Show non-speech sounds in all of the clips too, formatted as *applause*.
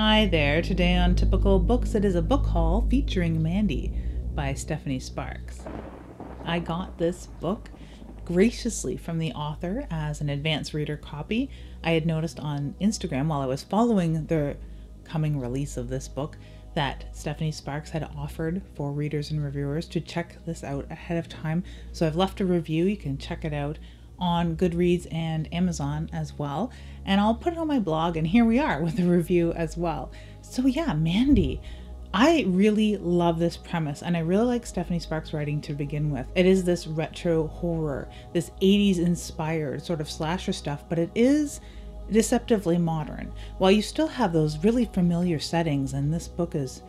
Hi there. Today on Typical Books, it is a book haul featuring Mandy by Stephanie Sparks. I got this book graciously from the author as an advance reader copy. I had noticed on Instagram while I was following the coming release of this book that Stephanie Sparks had offered for readers and reviewers to check this out ahead of time. So I've left a review. You can check it out on Goodreads and Amazon as well. And I'll put it on my blog, and here we are with a review as well. So, yeah, Mandy. I really love this premise, and I really like Stephanie Sparks' writing to begin with. It is this retro horror, this 80s inspired sort of slasher stuff, but it is deceptively modern. While you still have those really familiar settings, and this book is,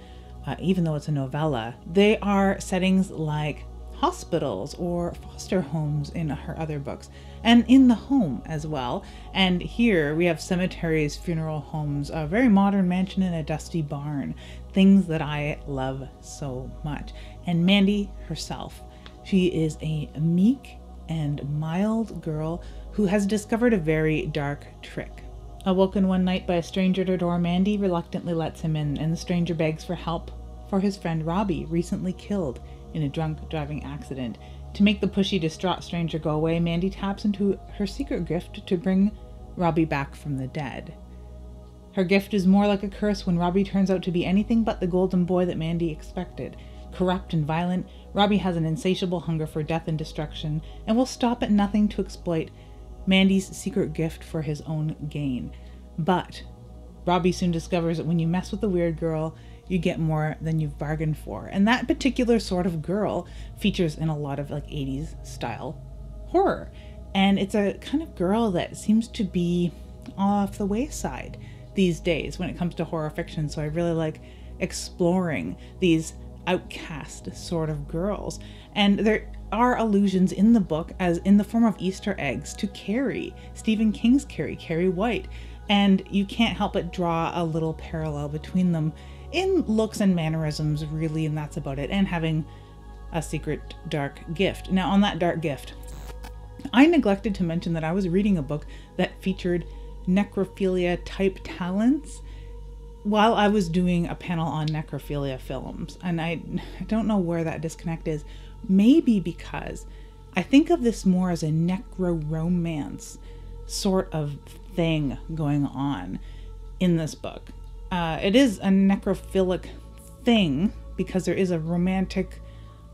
uh, even though it's a novella, they are settings like hospitals or foster homes in her other books, and in the home as well. And here we have cemeteries, funeral homes, a very modern mansion, and a dusty barn. Things that I love so much. And Mandy herself, she is a meek and mild girl who has discovered a very dark trick. Awoken one night by a stranger at her door, Mandy reluctantly lets him in, and the stranger begs for help for his friend Robbie, recently killed in a drunk driving accident. To make the pushy, distraught stranger go away, Mandy taps into her secret gift to bring Robbie back from the dead. Her gift is more like a curse when Robbie turns out to be anything but the golden boy that Mandy expected. Corrupt and violent, Robbie has an insatiable hunger for death and destruction and will stop at nothing to exploit Mandy's secret gift for his own gain. But Robbie soon discovers that when you mess with the weird girl, you get more than you've bargained for. And that particular sort of girl features in a lot of like 80s style horror. And it's a kind of girl that seems to be off the wayside these days when it comes to horror fiction. So I really like exploring these outcast sort of girls. And there are allusions in the book as in the form of Easter eggs to Carrie, Stephen King's Carrie, Carrie White. And you can't help but draw a little parallel between them in looks and mannerisms, really, and that's about it. And having a secret dark gift. Now, on that dark gift, I neglected to mention that I was reading a book that featured necrophilia type talents while I was doing a panel on necrophilia films. And I, I don't know where that disconnect is. Maybe because I think of this more as a necro romance sort of thing going on in this book uh, it is a necrophilic thing because there is a romantic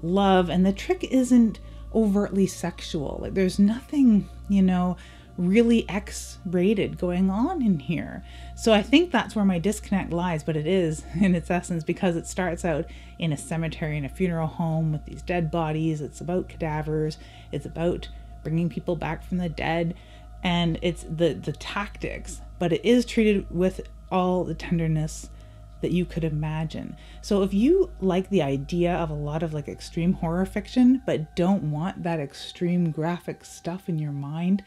love, and the trick isn't overtly sexual. Like there's nothing, you know, really X rated going on in here. So I think that's where my disconnect lies, but it is *laughs* in its essence because it starts out in a cemetery in a funeral home with these dead bodies. It's about cadavers, it's about bringing people back from the dead, and it's the the tactics, but it is treated with all the tenderness that you could imagine. So if you like the idea of a lot of like extreme horror fiction but don't want that extreme graphic stuff in your mind,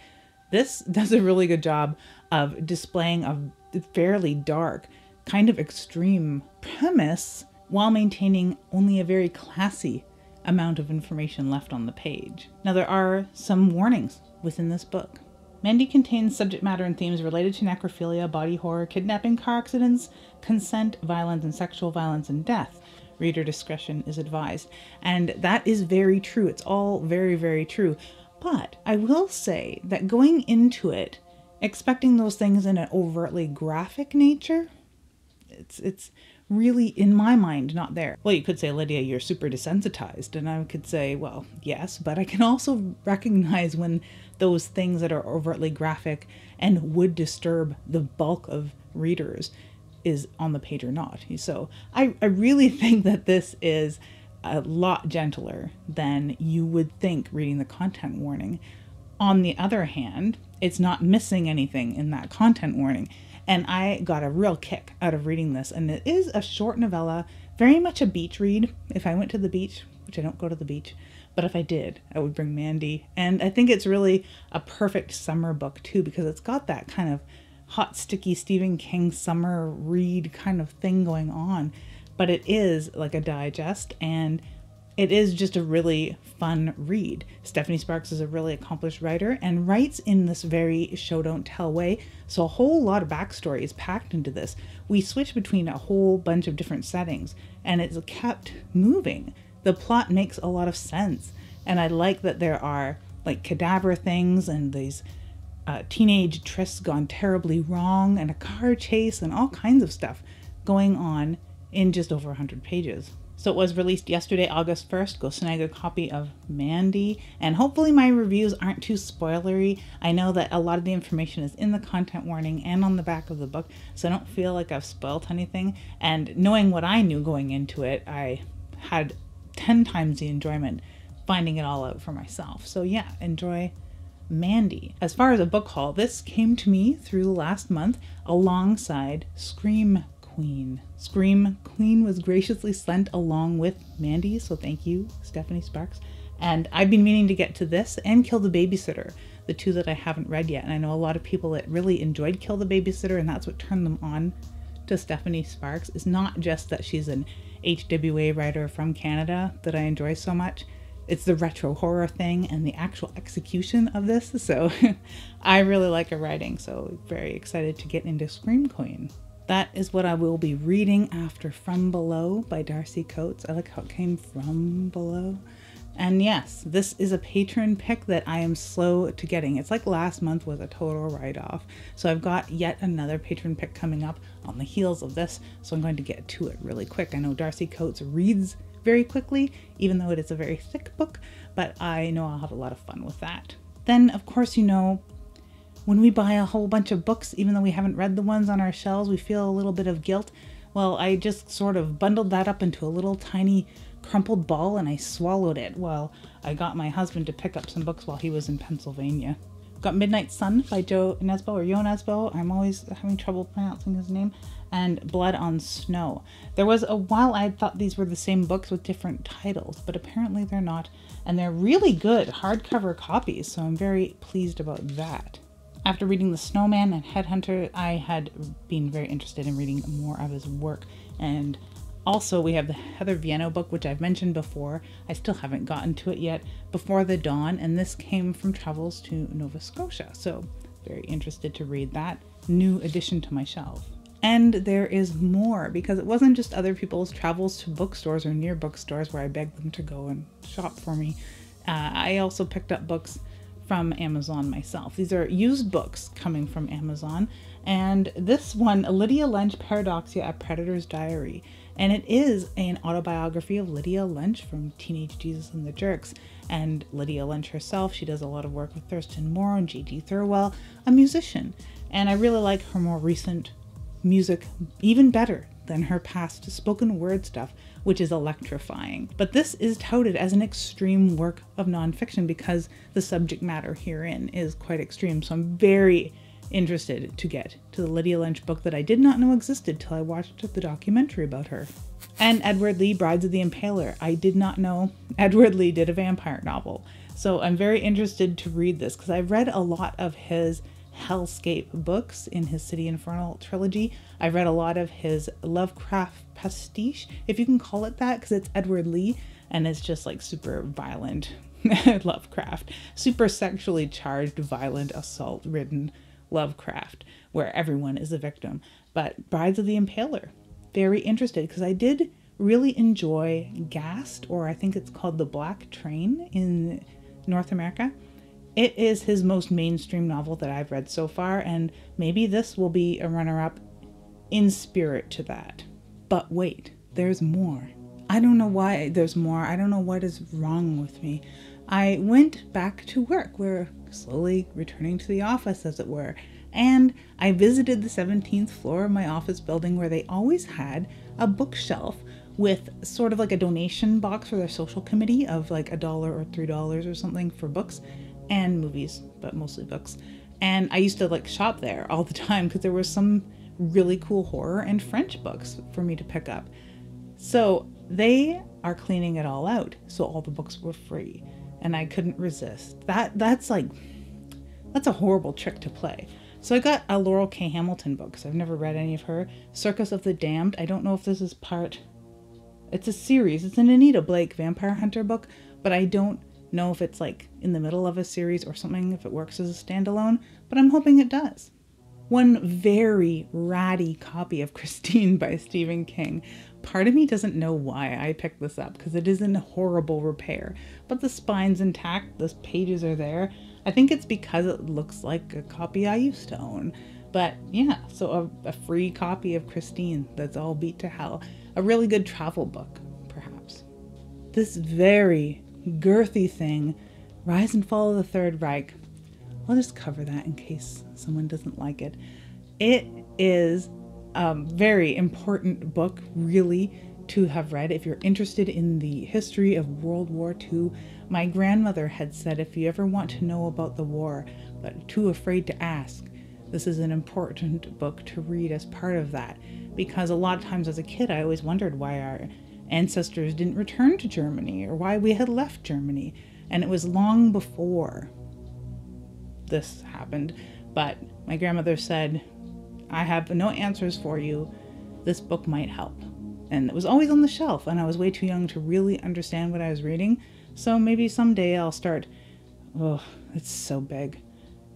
this *laughs* does a really good job of displaying a fairly dark, kind of extreme premise while maintaining only a very classy amount of information left on the page. Now there are some warnings within this book. Mandy contains subject matter and themes related to necrophilia, body horror, kidnapping, car accidents, consent, violence, and sexual violence and death. Reader discretion is advised. And that is very true. It's all very, very true. But I will say that going into it, expecting those things in an overtly graphic nature, it's it's really in my mind not there. Well, you could say, Lydia, you're super desensitized, and I could say, well, yes, but I can also recognize when those things that are overtly graphic and would disturb the bulk of readers is on the page or not. So I, I really *laughs* think that this is a lot gentler than you would think reading the content warning. On the other hand, it's not missing anything in that content warning. And I got a real kick out of reading this. And it is a short novella, very much a beach read. If I went to the beach, which I don't go to the beach, but if I did, I would bring Mandy. And I think it's really a perfect summer book too, because it's got that kind of hot, sticky Stephen King summer read kind of thing going on. But it is like a digest, and it is just a really fun read. Stephanie Sparks is a really accomplished writer and writes in this very show don't tell way, so a whole lot of backstory is packed into this. We switch between a whole bunch of different settings and it's kept moving. The plot makes a lot of sense, and I like that there are like cadaver things and these uh, teenage trysts gone terribly wrong and a car chase and all kinds of stuff going on in just over 100 pages. So it was released yesterday, August 1st. Go snag a copy of Mandy. And hopefully, my reviews aren't too spoilery. I know that a lot of the information is in the content warning and on the back of the book, so I don't feel like I've spoiled anything. And knowing what I knew going into it, I had 10 times the enjoyment finding it all out for myself. So, yeah, enjoy Mandy. As far as a book haul, this came to me through last month alongside Scream Queen. Scream Queen was graciously sent along with Mandy, so thank you, Stephanie Sparks. And I've been meaning to get to this and Kill the Babysitter, the two that I haven't read yet. And I know a lot of people that really enjoyed Kill the Babysitter, and that's what turned them on to Stephanie Sparks. Is not just that she's an HWA writer from Canada that I enjoy so much. It's the retro horror thing and the actual execution of this. *laughs* So *laughs* I really like her writing, so very excited to get into Scream Queen. That is what I will be reading after From Below by Darcy Coates. I like how it came from below. And yes, this is a patron pick that I am slow to getting. It's like last month was a total write off. So I've got yet another patron pick coming up on the heels of this. So I'm going to get to it really quick. I know Darcy Coates reads very quickly, even though it is a very thick book, but I know I'll have a lot of fun with that. Then, of course, you know, when we buy a whole bunch of books, even though we haven't read the ones on our shelves, we feel a little bit of guilt. Well, I just sort of bundled that up into a little tiny crumpled ball and I swallowed it while I got my husband to pick up some books while he was in Pennsylvania. Got Midnight Sun by Jo Nesbø or Yo Nesbo. I'm always having trouble pronouncing his name. And Blood on Snow. There was a while I thought these were the same books with different titles, but apparently they're not. And they're really good hardcover copies, so I'm very pleased about that. After reading The Snowman and Headhunter, I had been very interested in reading more of his work. And also, we have the Heather Veinotte book, which I've mentioned before. I still haven't gotten to it yet, Before the Dawn, and this came from Travels to Nova Scotia. So, very interested to read that new addition to my shelf. And there is more because it wasn't just other people's travels to bookstores or near bookstores where I begged them to go and shop for me. Uh, I also picked up books from Amazon myself. These are used books coming from Amazon. And this one, Lydia Lunch Paradoxia, A Predator's Diary. And it is an autobiography of Lydia Lunch from Teenage Jesus and the Jerks. And Lydia Lunch herself, she does a lot of work with Thurston Moore and J.G. Thirlwell, a musician. And I really like her more recent music even better than her past spoken word stuff, which is electrifying. But this is touted as an extreme work of nonfiction because the subject matter herein is quite extreme. So I'm very interested to get to the Lydia Lunch book that I did not know existed till I watched the documentary about her. And Edward Lee, Brides of the Impaler. I did not know *laughs* Edward Lee did a vampire novel. So I'm very interested to read this because I've read a lot of his hellscape books in his City Infernal trilogy. I've read a lot of his Lovecraft pastiche, if you can call it that, because it's Edward Lee and it's just like super violent *laughs* Lovecraft, super sexually charged, violent, assault ridden Lovecraft, where everyone is a victim. But Brides of the Impaler, very interested because I did really enjoy Gast, or I think it's called The Black Train in North America. It is his most mainstream novel that I've read so far, and maybe this will be a runner up in spirit to that. But wait, there's more. I don't know why there's more. I don't know what is wrong with me. I went back to work. We're slowly returning to the office, as it were. And I visited the 17th floor of my office building where they always had a bookshelf with sort of like a donation box for their social committee of like a dollar or three dollars or something for books and movies, but mostly books. And I used to like shop there all the time because there were some really cool horror and French books for me to pick up. So they are cleaning it all out, so all the books were free, and I couldn't resist. That that's like that's a horrible trick to play. So I got a Laurell K. Hamilton book. I've never read any of her. Circus of the Damned. I don't know if this is part It's a series. It's an Anita Blake Vampire Hunter book, but I don't know if it's like in the middle of a series or something, if it works as a standalone, but I'm hoping it does. One very ratty copy of *laughs* Christine by Stephen King. Part of me doesn't know why I picked this up because it is in horrible repair, but the spine's intact, the pages are there. I think it's because it looks like a copy I used to own. But yeah, so a, a free copy of Christine that's all beat to hell. A really good travel book, perhaps. This very girthy thing, Rise and Fall of the Third Reich. I'll just cover that in case someone doesn't like it. It is a very important book, really, to have read if you're interested in the history of World War II. My grandmother had said if you ever want to know about the war, but too afraid to ask, this is an important book to read as part of that. Because a lot of times as a kid, I always wondered why our ancestors didn't return to Germany or why we had left Germany. And it was long before this happened. But my grandmother said, I have no answers for you. This book might help. And it was always on the shelf, and I was way too young to really understand what I was reading. So maybe someday I'll start. Oh, it's so big.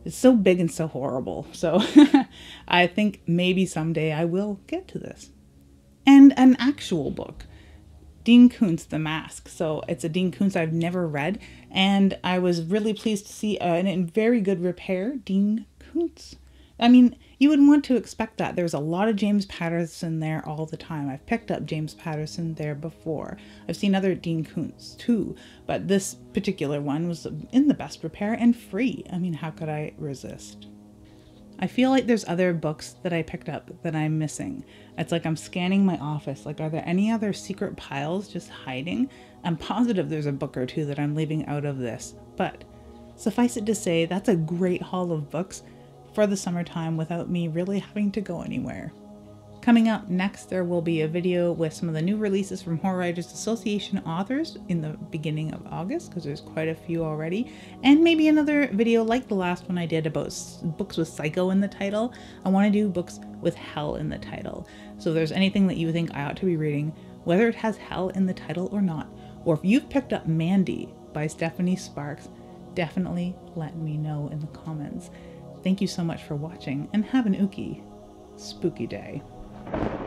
It's so big and so horrible. So *laughs* I think maybe someday I will get to this. And an actual book. Dean Koontz, The Mask. So it's a Dean Koontz I've never read, and I was really pleased to see uh, in very good repair Dean Koontz. I mean, you would want to expect that. There's a lot of James Patterson there all the time. I've picked up James Patterson there before. I've seen other Dean Koontz too, but this particular one was in the best repair and free. I mean, how could I resist? I feel like there's other books that I picked up that I'm missing. It's like I'm scanning my office. Like, are there any other secret piles just hiding? I'm positive there's a book or two that I'm leaving out of this. But suffice it to say, that's a great haul of books for the summertime without me really having to go anywhere. Coming up next, there will be a video with some of the new releases from Horror Writers Association authors in the beginning of August, because there's quite a few already, and maybe another video like the last one I did about books with Psycho in the title. I want to do books with Hell in the title. So if there's anything that you think I ought to be reading, whether it has Hell in the title or not, or if you've picked up Mandy by Stephanie Sparks, definitely let me know in the comments. Thank you so much for watching, and have an ookie spooky day. Thank you.